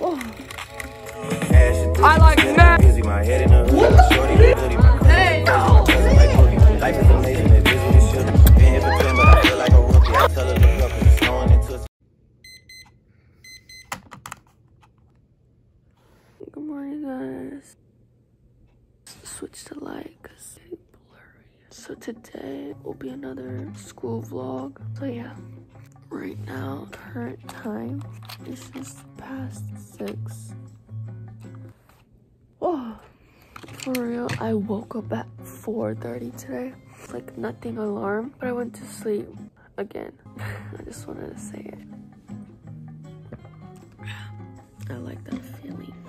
Oh. I like that. Busy my head in the hood. Shorty the hoodie. My Hey, no. Life is amazing. It is what it should be. Been here for 10, but I feel like a rookie. I tell her look it's snowing into Good morning, guys. Switch to light because it's blurry. So today will be another school vlog. So yeah, right now, current time is just past six. Whoa. For real, I woke up at 4.30 today. Like nothing alarm, but I went to sleep again. I just wanted to say it. I like that feeling.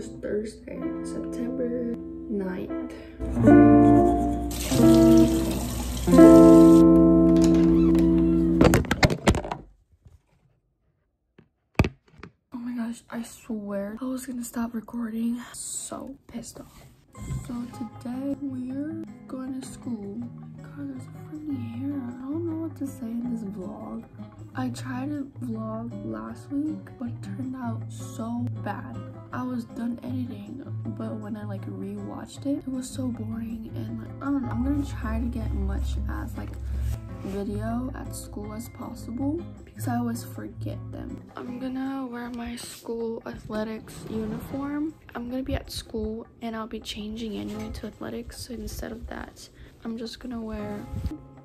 Is Thursday, September 9th. Oh my gosh, I swear I was gonna stop recording. So pissed off. So today we're going to school. God, there's a to say in this vlog. I tried to vlog last week, but it turned out so bad. I was done editing, but when I like rewatched it, it was so boring and like I don't know. I'm gonna try to get much as like video at school as possible because I always forget them. I'm gonna wear my school athletics uniform. I'm gonna be at school and I'll be changing anyway to athletics. So instead of that, I'm just gonna wear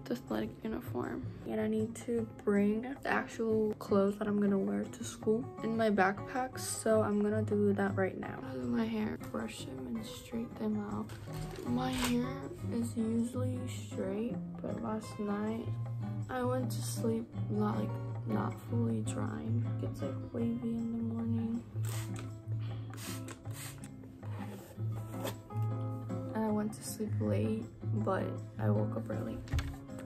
the athletic uniform and I need to bring the actual clothes that I'm gonna wear to school in my backpack so I'm gonna do that right now. I do my hair, brush them and straighten them out. My hair is usually straight but last night I went to sleep not like not fully drying. It's like wavy in the morning. And I went to sleep late but I woke up early.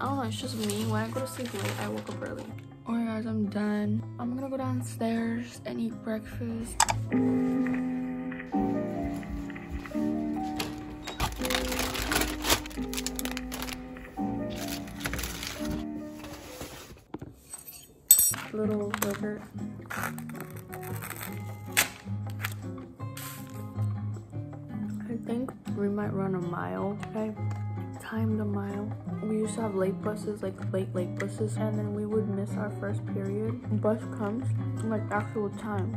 I don't know, it's just me. When I go to sleep late, I woke up early. Alright guys, I'm done. I'm gonna go downstairs and eat breakfast. Little yogurt. I think we might run a mile, okay? Timed a mile. We used to have late buses, like late, late buses, and then we would miss our first period. Bus comes, like actual time.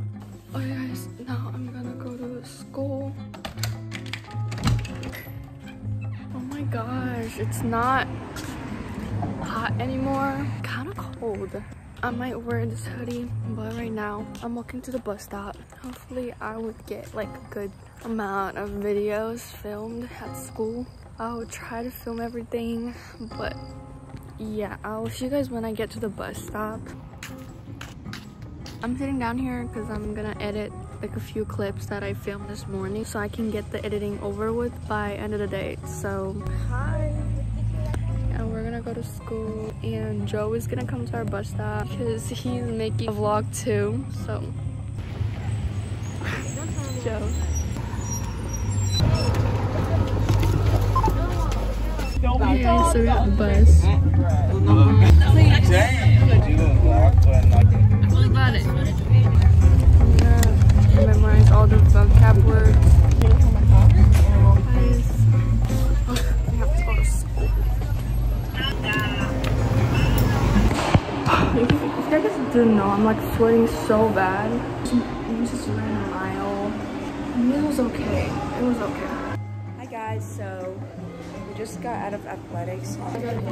Oh guys, now I'm gonna go to school. Oh my gosh, it's not hot anymore. Kind of cold. I might wear this hoodie, but right now I'm walking to the bus stop. Hopefully I would get like a good amount of videos filmed at school. I'll try to film everything, but yeah, I'll see you guys when I get to the bus stop. I'm sitting down here because I'm gonna edit like a few clips that I filmed this morning so I can get the editing over with by end of the day. So, hi. And we're gonna go to school and Joe is gonna come to our bus stop because he's making a vlog too, so. Joe. Guys, so we're at the bus. What about it? I'm gonna memorize all the vocab words. Guys, we have to go to. If you guys didn't know, I'm like sweating so bad. We just ran a mile. It was okay. It was okay. Hi guys, so we just got out of athletics.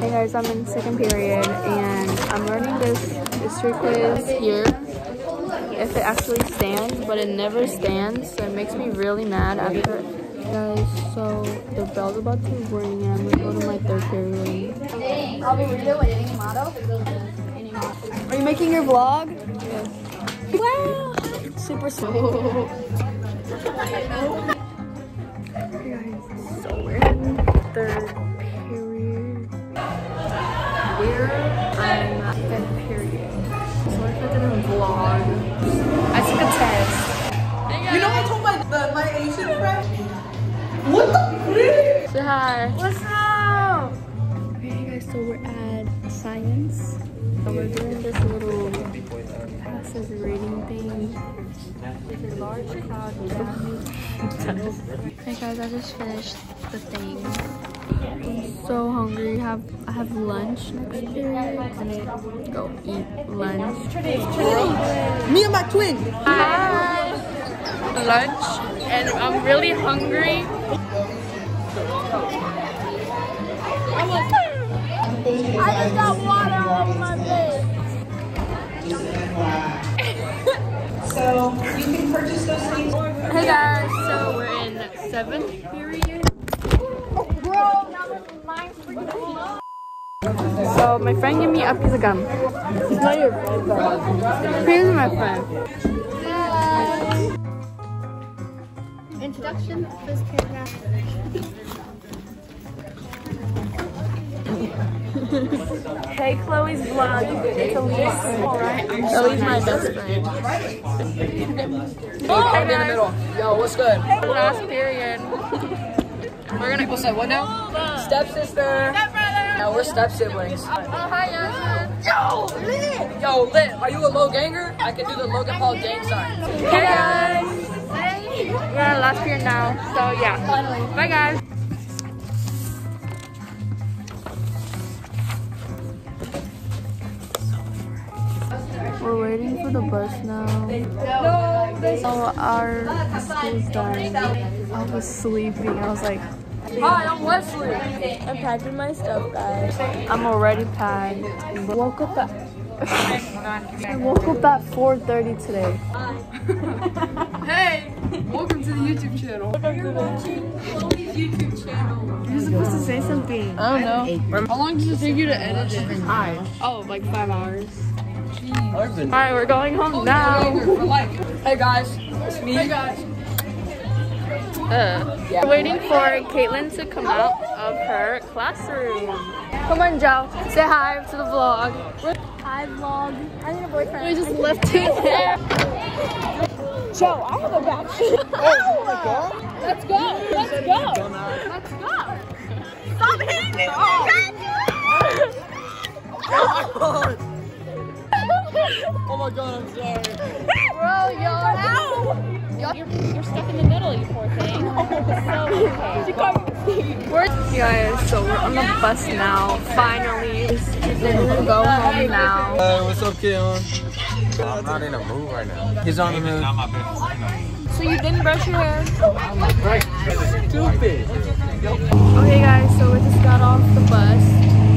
Hey guys, I'm in second period and I'm learning this history quiz here. If it actually stands, but it never stands, so it makes me really mad after. Guys, so the bell's about to ring and I'm gonna go to my third period. Are you making your vlog? Yes. Wow! Super slow. third period where I'm fifth period. So I didn't vlog. I took a test. You know I told my the, my Asian friend? What the freak? Say hi. What's up? Okay guys, so we're at science. And we're doing this little passive reading thing. There's a large crowd hey guys, I just finished the thing. I'm so hungry. Have I have lunch next period? And go eat lunch. Me and my twin. Hi. Lunch, and I'm really hungry. I just got water on my face. So you can purchase those things. Hey guys, so we're in seventh period. So my friend gave me a piece of gum. He's not your friend though. He's my friend. Introduction, first paragraph. Hey Chloe's vlog. It's Elise. Elise my best friend. Oh, hey, in the middle. Yo, what's good? Last period. We're gonna People said what now? Stepsister. No, we're step siblings. Oh hi Yasmin. Yo, lit. Yo, lit. Are you a low ganger? I can do the Logan Paul gang sign. Hey guys. We're at last period now. So yeah. Bye guys. We're waiting for the bus now. Oh, our school's done. I was sleeping. I was like, Hi, I'm Wesley. I'm packing my stuff, guys. I'm already packed. Woke up at I woke up at 4:30 today. Hey, welcome to the YouTube channel. You're watching Chloe's YouTube channel. You're supposed to say something. I don't know. How long does it take you to edit it? Oh, like five hours. Alright, we're going home now. For. Hey guys, it's me. Hey guys. Uh, We're waiting for Caitlin to come out of her classroom. Come on, Joe. Say hi to the vlog. Hi vlog. I need a boyfriend. We just left it there. Joe, I have a back. oh my god. Let's go. Let's go. Let's go. Stop hitting me. Oh Oh my god, I'm sorry. Bro, yo, ow. Yo, you're, you're stuck in the middle, you poor thing. Oh so okay. We're guys, so we're on the bus now. Finally, we're gonna go home now. Hey, what's up, Keon? I'm not in a mood right now. He's on the mood. Not my best friend. So you didn't brush your hair? Stupid. Okay guys, so we just got off the bus.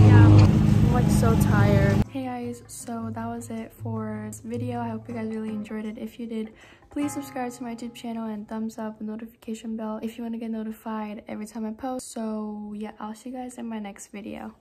Yeah, I'm like so tired. Hey guys, so that was it for this video. I hope you guys really enjoyed it. If you did, please subscribe to my YouTube channel and thumbs up and notification bell if you want to get notified every time I post. So yeah, I'll see you guys in my next video.